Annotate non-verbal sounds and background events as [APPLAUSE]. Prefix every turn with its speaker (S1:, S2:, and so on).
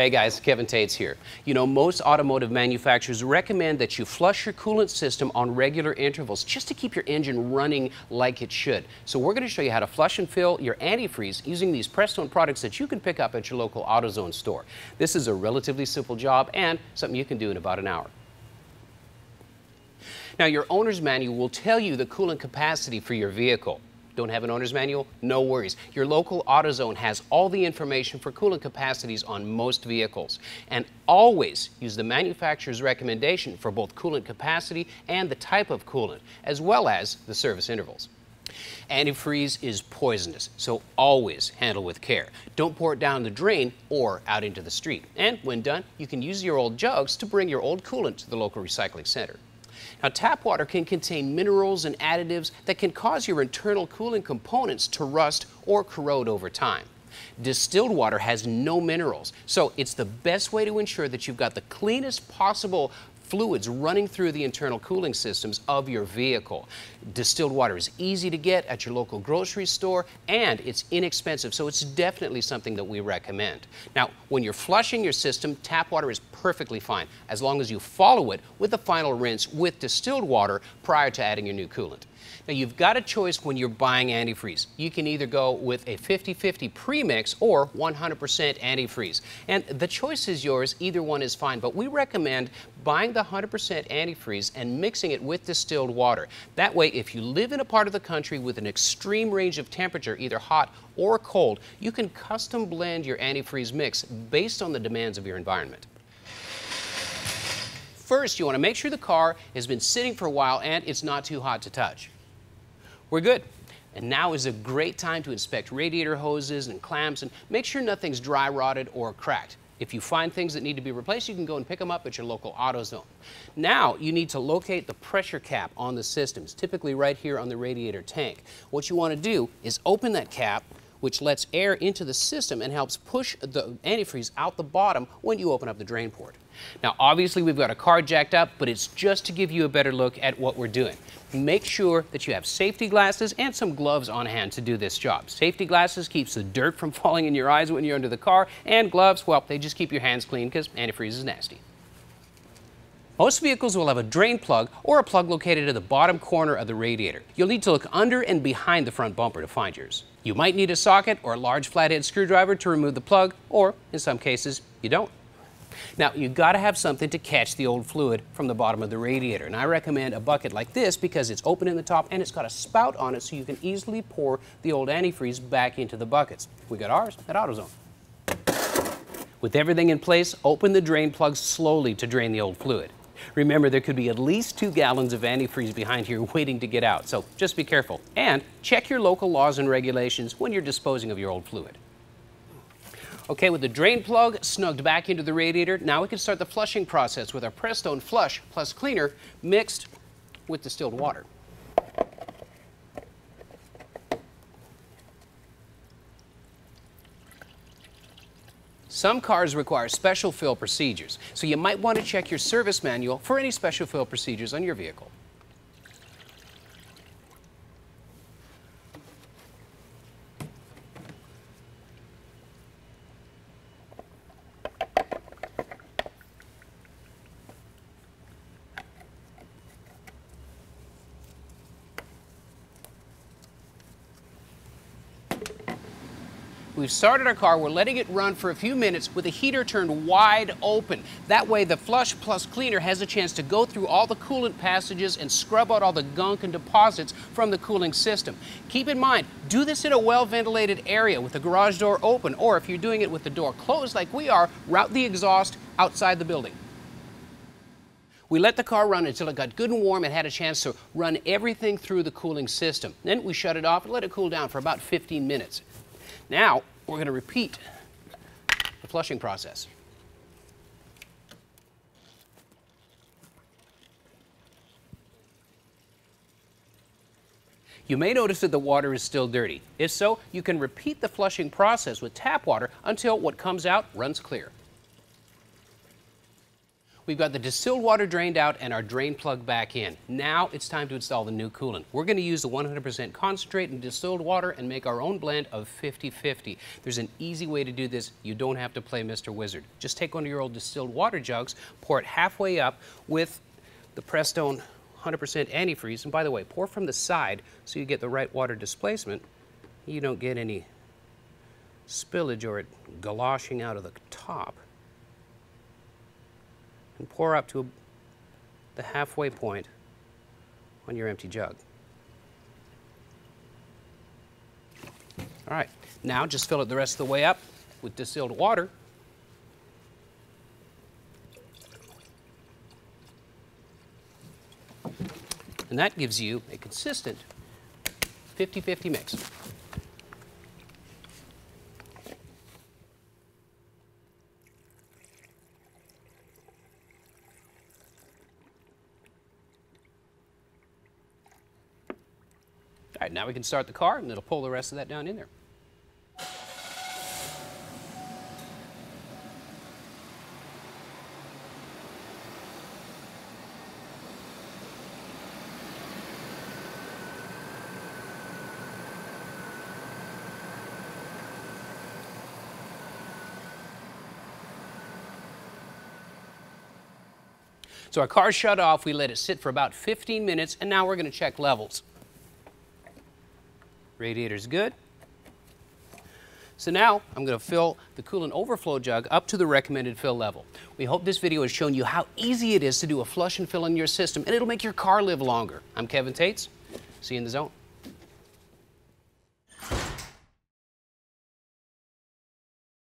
S1: Hey guys, Kevin Tetz here. You know, most automotive manufacturers recommend that you flush your coolant system on regular intervals just to keep your engine running like it should. So we're going to show you how to flush and fill your antifreeze using these Prestone products that you can pick up at your local AutoZone store. This is a relatively simple job and something you can do in about an hour. Now, your owner's manual will tell you the coolant capacity for your vehicle. Don't have an owner's manual? No worries. Your local AutoZone has all the information for coolant capacities on most vehicles. And always use the manufacturer's recommendation for both coolant capacity and the type of coolant, as well as the service intervals. Antifreeze is poisonous, so always handle with care. Don't pour it down the drain or out into the street. And when done, you can use your old jugs to bring your old coolant to the local recycling center. Now, tap water can contain minerals and additives that can cause your internal cooling components to rust or corrode over time. Distilled water has no minerals, so it's the best way to ensure that you've got the cleanest possible fluids running through the internal cooling systems of your vehicle. Distilled water is easy to get at your local grocery store and it's inexpensive, so it's definitely something that we recommend. Now, when you're flushing your system, tap water is perfectly fine as long as you follow it with a final rinse with distilled water prior to adding your new coolant. Now you've got a choice when you're buying antifreeze. You can either go with a 50-50 premix or 100% antifreeze. And the choice is yours, either one is fine, but we recommend buying the 100% antifreeze and mixing it with distilled water. That way, if you live in a part of the country with an extreme range of temperature, either hot or cold, you can custom blend your antifreeze mix based on the demands of your environment. First, you want to make sure the car has been sitting for a while and it's not too hot to touch. We're good. And now is a great time to inspect radiator hoses and clamps and make sure nothing's dry rotted or cracked. If you find things that need to be replaced, you can go and pick them up at your local AutoZone. Now, you need to locate the pressure cap on the systems, typically right here on the radiator tank. What you want to do is open that cap, which lets air into the system and helps push the antifreeze out the bottom when you open up the drain port. Now, obviously, we've got a car jacked up, but it's just to give you a better look at what we're doing. Make sure that you have safety glasses and some gloves on hand to do this job. Safety glasses keeps the dirt from [LAUGHS] falling in your eyes when you're under the car, and gloves, well, they just keep your hands clean because antifreeze is nasty. Most vehicles will have a drain plug or a plug located at the bottom corner of the radiator. You'll need to look under and behind the front bumper to find yours. You might need a socket or a large flathead screwdriver to remove the plug, or in some cases, you don't. Now, you've got to have something to catch the old fluid from the bottom of the radiator. And I recommend a bucket like this because it's open in the top and it's got a spout on it so you can easily pour the old antifreeze back into the buckets. We got ours at AutoZone. With everything in place, open the drain plug slowly to drain the old fluid. Remember, there could be at least two gallons of antifreeze behind here waiting to get out, so just be careful. And check your local laws and regulations when you're disposing of your old fluid. Okay, with the drain plug snugged back into the radiator, now we can start the flushing process with our Prestone Flush Plus Cleaner mixed with distilled water. Some cars require special fill procedures, so you might want to check your service manual for any special fill procedures on your vehicle. We've started our car, we're letting it run for a few minutes with the heater turned wide open. That way the Flush Plus Cleaner has a chance to go through all the coolant passages and scrub out all the gunk and deposits from the cooling system. Keep in mind, do this in a well-ventilated area with the garage door open, or if you're doing it with the door closed like we are, route the exhaust outside the building. We let the car run until it got good and warm and had a chance to run everything through the cooling system. Then we shut it off and let it cool down for about 15 minutes. Now, we're going to repeat the flushing process. You may notice that the water is still dirty. If so, you can repeat the flushing process with tap water until what comes out runs clear. We've got the distilled water drained out and our drain plug back in. Now it's time to install the new coolant. We're going to use the 100% concentrate and distilled water and make our own blend of 50-50. There's an easy way to do this. You don't have to play Mr. Wizard. Just take one of your old distilled water jugs, pour it halfway up with the Prestone 100% antifreeze. And by the way, pour from the side so you get the right water displacement. You don't get any spillage or it galoshing out of the top. And pour up to the halfway point on your empty jug. All right, now just fill it the rest of the way up with distilled water. And that gives you a consistent 50-50 mix. All right, now we can start the car and it'll pull the rest of that down in there. So our car's shut off, we let it sit for about 15 minutes, and now we're gonna check levels. Radiator's good. So now I'm going to fill the coolant overflow jug up to the recommended fill level. We hope this video has shown you how easy it is to do a flush and fill in your system and it'll make your car live longer. I'm Kevin Tetz. See you in the zone.